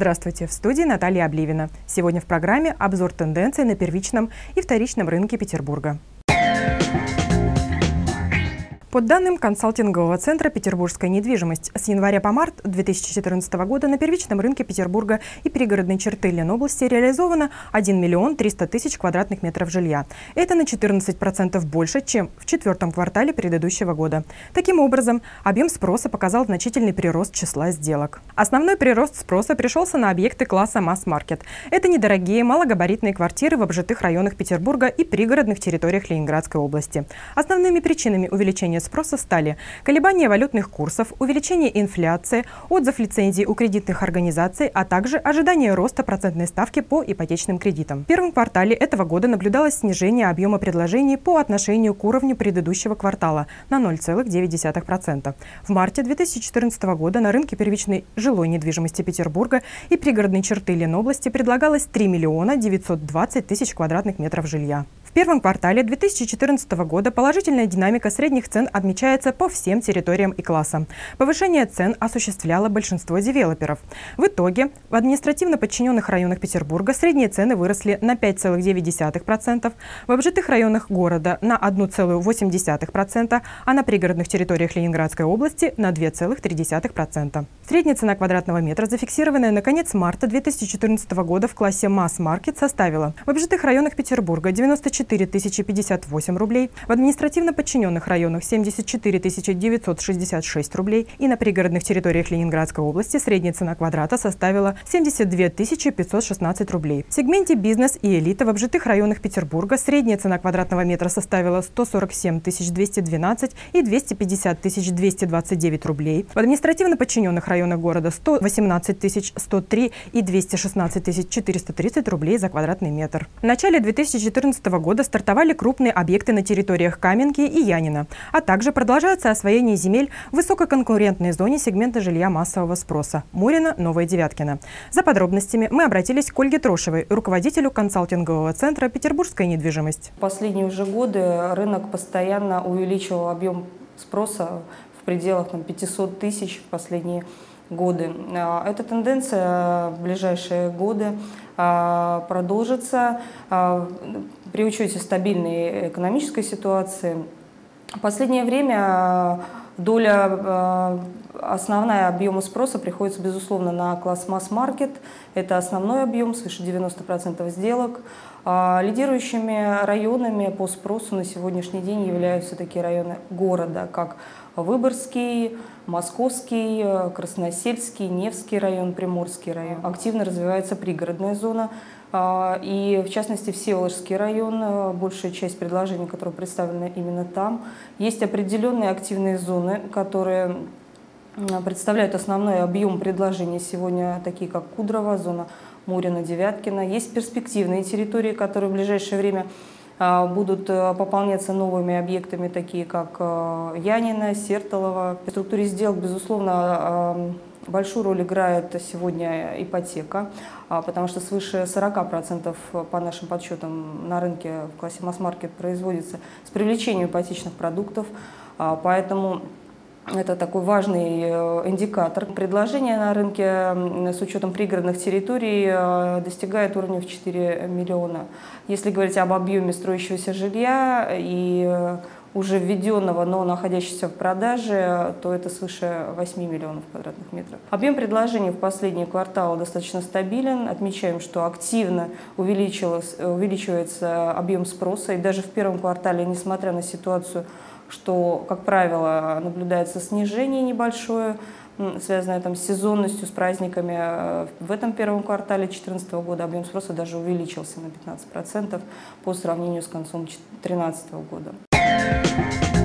Здравствуйте, в студии Наталья Обливина. Сегодня в программе обзор тенденций на первичном и вторичном рынке Петербурга. По данным консалтингового центра «Петербургская недвижимость», с января по март 2014 года на первичном рынке Петербурга и пригородной черты Ленобласти реализовано 1 миллион 300 тысяч квадратных метров жилья. Это на 14% больше, чем в четвертом квартале предыдущего года. Таким образом, объем спроса показал значительный прирост числа сделок. Основной прирост спроса пришелся на объекты класса масс-маркет. Это недорогие, малогабаритные квартиры в обжитых районах Петербурга и пригородных территориях Ленинградской области. Основными причинами увеличения увеличения спроса стали колебания валютных курсов, увеличение инфляции, отзыв лицензий у кредитных организаций, а также ожидание роста процентной ставки по ипотечным кредитам. В первом квартале этого года наблюдалось снижение объема предложений по отношению к уровню предыдущего квартала на 0,9%. В марте 2014 года на рынке первичной жилой недвижимости Петербурга и пригородной черты Ленобласти предлагалось 3 миллиона 920 тысяч квадратных метров жилья. В первом квартале 2014 года положительная динамика средних цен отмечается по всем территориям и классам. Повышение цен осуществляло большинство девелоперов. В итоге в административно подчиненных районах Петербурга средние цены выросли на 5,9%, в обжитых районах города на 1,8%, а на пригородных территориях Ленинградской области на 2,3%. Средняя цена квадратного метра, зафиксированная на конец марта 2014 года в классе масс-маркет, составила в обжитых районах Петербурга 94 74 058 рублей, в административно подчиненных районах 74 966 рублей и на пригородных территориях Ленинградской области средняя цена квадрата составила 72 516 рублей. В сегменте бизнес и элита в обжитых районах Петербурга средняя цена квадратного метра составила 147 212 и 250 229 рублей. В административно подчиненных районах города 118 103 и 216 430 рублей за квадратный метр. В начале 2014 года года стартовали крупные объекты на территориях Каменки и Янина, а также продолжается освоение земель в высококонкурентной зоне сегмента жилья массового спроса – Мурина, Новая Девяткина. За подробностями мы обратились к Ольге Трошевой, руководителю консалтингового центра «Петербургская недвижимость». Последние уже годы рынок постоянно увеличивал объем спроса в пределах там, 500 тысяч в последние годы. А, эта тенденция в ближайшие годы а, продолжится а, при учете стабильной экономической ситуации. В последнее время доля основная объема спроса приходится, безусловно, на класс масс-маркет. Это основной объем, свыше 90% сделок. Лидирующими районами по спросу на сегодняшний день являются такие районы города, как Выборгский, Московский, Красносельский, Невский район, Приморский район. Активно развивается пригородная зона. А, и в частности Всеволожский район, э, большая часть предложений, которые представлены именно там. Есть определенные активные зоны, которые представляют основной объем предложений сегодня, такие как Кудрово, зона Мурина, Девяткина. Есть перспективные территории, которые в ближайшее время будут э, пополняться новыми объектами, такие как э, Янина, Сертолова. В структуре сделок, безусловно, а, большую роль играет сегодня ипотека, а, потому что свыше 40% по нашим подсчетам на рынке в классе масс-маркет производится с привлечением ипотечных продуктов. Поэтому это такой важный э, индикатор. Предложение на рынке с учетом пригородных территорий э, достигает уровня в 4 миллиона. Если говорить об объеме строящегося жилья и э, уже введенного, но находящегося в продаже, то это свыше 8 миллионов квадратных метров. Объем предложений в последний квартал достаточно стабилен. Отмечаем, что активно увеличивается объем спроса. И даже в первом квартале, несмотря на ситуацию что, как правило, наблюдается снижение небольшое, связанное там, с сезонностью, с праздниками. Э, в этом первом квартале 2014 года объем спроса даже увеличился на 15% по сравнению с концом 2013 года.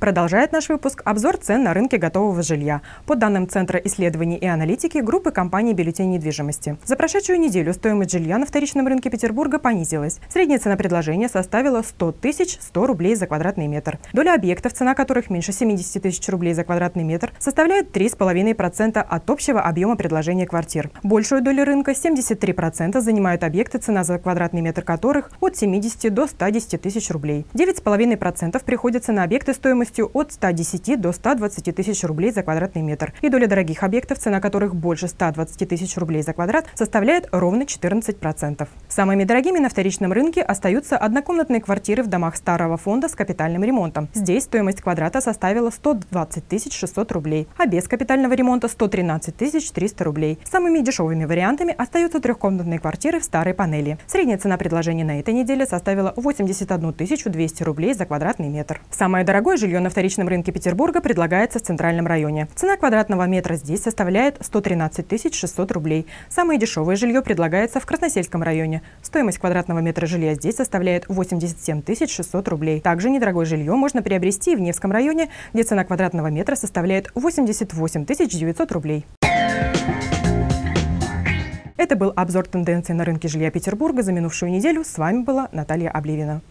Продолжает наш выпуск обзор цен на рынке готового жилья. По данным Центра исследований и аналитики группы компаний «Бюллетень недвижимости». За прошедшую неделю стоимость жилья на вторичном рынке Петербурга понизилась. Средняя цена предложения составила 100 тысяч 100 рублей за квадратный метр. Доля объектов, цена которых меньше 70 тысяч рублей за квадратный метр, составляет 3,5% от общего объема предложения квартир. Большую долю рынка, 73%, занимают объекты, цена за квадратный метр которых от 70 до 110 тысяч рублей. 9,5% приходится на объекты стоимостью стоимостью от 110 до 120 тысяч рублей за квадратный метр. И доля дорогих объектов, цена которых больше 120 тысяч рублей за квадрат, составляет ровно 14%. Самыми дорогими на вторичном рынке остаются однокомнатные квартиры в домах старого фонда с капитальным ремонтом. Здесь стоимость квадрата составила 120 600 рублей, а без капитального ремонта 113 300 рублей. Самыми дешевыми вариантами остаются трехкомнатные квартиры в старой панели. Средняя цена предложения на этой неделе составила 81 200 рублей за квадратный метр. Самое дорогое жилье на вторичном рынке Петербурга предлагается в центральном районе. Цена квадратного метра здесь составляет 113 600 рублей. Самое дешевое жилье предлагается в Красносельском районе. Стоимость квадратного метра жилья здесь составляет 87 600 рублей. Также недорогое жилье можно приобрести в Невском районе, где цена квадратного метра составляет 88 900 рублей. Это был обзор тенденций на рынке жилья Петербурга за минувшую неделю. С вами была Наталья Обливина.